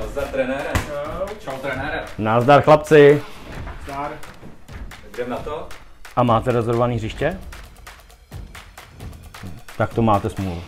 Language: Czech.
Nazdar trenére. Čau. Čau trenére. Nazdar chlapci. Zdar. Jdem na to? A máte rezervovaný hřiště? Tak to máte smůlu.